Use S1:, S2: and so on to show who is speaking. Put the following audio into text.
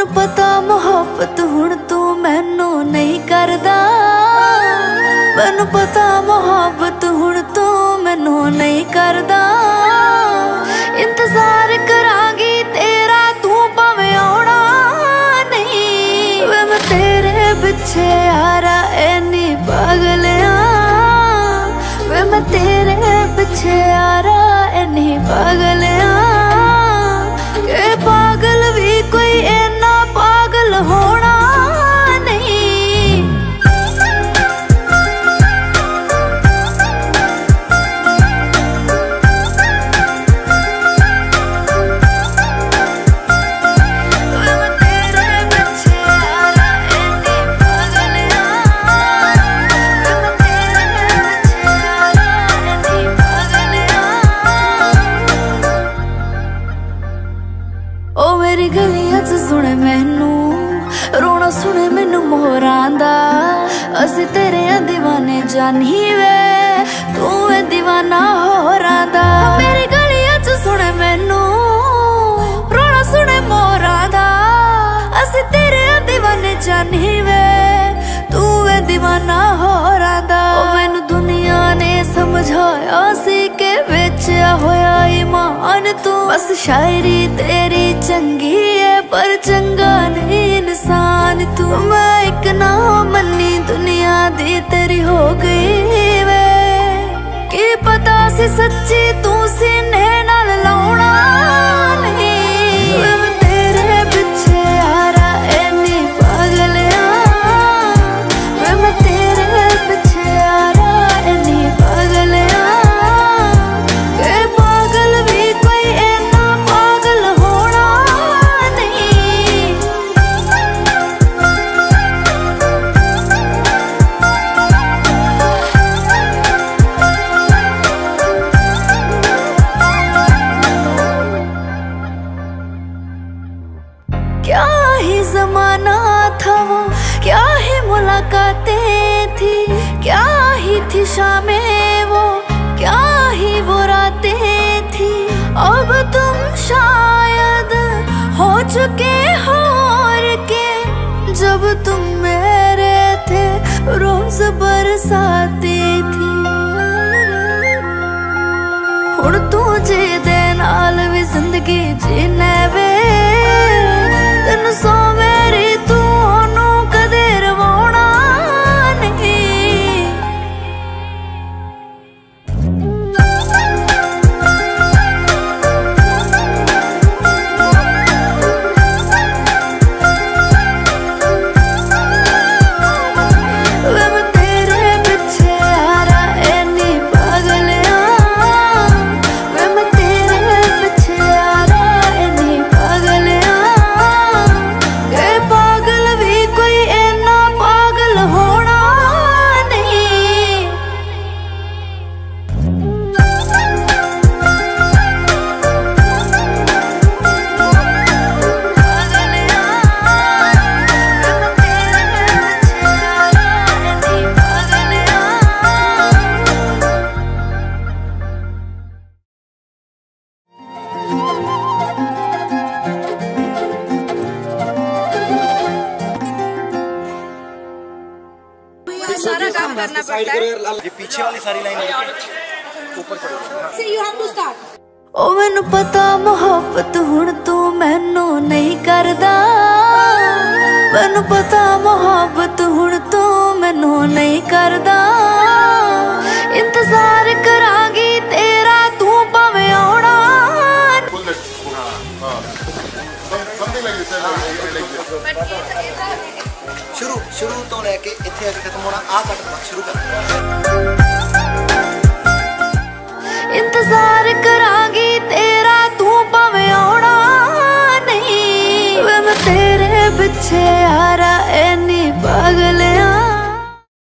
S1: ਤੈਨੂੰ ਪਤਾ ਮੁਹੱਬਤ ਹੁਣ ਤੂੰ ਮੈਨੂੰ ਨਹੀਂ ਕਰਦਾ। ਮੈਨੂੰ ਪਤਾ ਮੁਹੱਬਤ ਹੁਣ ਤੂੰ ਮੈਨੂੰ ਨਹੀਂ ਕਰਦਾ। ਇੰਤਜ਼ਾਰ ਕਰਾਂਗੀ ਤੇਰਾ ਤੂੰ ਭਾਵੇਂ ਆਉਣਾ ਨਹੀਂ। ਵੇ ਮੈਂ ਤੇਰੇ ਪਿੱਛੇ ਯਾਰਾ ਐਨੀ ਪਾਗਲਿਆ। ਵੇ ਮੈਂ ਤੇਰੇ ਪਿੱਛੇ ਯਾਰਾ ਐਨੀ ਪਾਗਲ ਉਹ ਮੇਰੀ ਗਲੀਆਂ 'ਚ ਸੁਣੇ ਮੈਨੂੰ, ਰੋਣਾ ਸੁਣੇ ਮੈਨੂੰ ਮੋਹਰਾਂ ਦਾ। ਅਸੀਂ ਤੇਰੇ ਆ دیਵਾਨੇ ਜਾਨੀ ਵੇ, ਤੂੰ ਏ دیਵਾਨਾ ਹੋਰਾਂ ਦਾ। ਮੇਰੀ ਗਲੀਆਂ 'ਚ ਸੁਣੇ ਮੈਨੂੰ, ਰੋਣਾ ਸੁਣੇ ਮੋਹਰਾਂ ਦਾ। ਅਸੀਂ ਤੇਰੇ ਆ دیਵਾਨੇ ਜਾਨੀ ਵੇ, ਤੂੰ ਏ دیਵਾਨਾ ਹੋਰਾਂ ਦਾ। ਮੈਨੂੰ ਦੁਨੀਆ ਨੇ ਸਮਝਾਇਆ ਸੀ ਕਿ ਵਿੱਚ ਹੋਇਆ ਇਮਾਨ ਤੂੰ। ਬਸ ਸ਼ਾਇਰੀ ਤੇਰੀ चंगी है, पर चंगा नहीं इंसान। तू मैं एक ना मनी दुनिया दी तेरी हो गई वे। के पता से सच्ची, तू से नैना मुलाकातें थे। क्या ही थी शामें वो, क्या ही वो रातें थी। अब तुम शायद हो चुके हो और के, जब तुम मेरे थे, रोज बरसाती थी। हूँ तुझे दे
S2: ज़िंदगी जीने करना पड़ता है।
S3: ये पीछे वाली सारी लाइन ऊपर
S2: चढ़ो। यू हैव टू स्टार्ट
S1: ओ मैनू पता मोहब्बत हूँ तू मैनू नहीं करदा। मैनू
S4: पता मोहब्बत हूँ तू मैनू नहीं करदा। इंतज़ार कर
S3: ਸ਼ੁਰੂ ਸ਼ੁਰੂ ਤੋਂ ਲੈ ਕੇ ਇੱਥੇ ਆ ਕੇ ਖਤਮ ਹੋਣਾ ਆ ਕੱਟ ਸ਼ੁਰੂ ਕਰ
S1: ਇੰਤਜ਼ਾਰ ਕਰਾਂਗੀ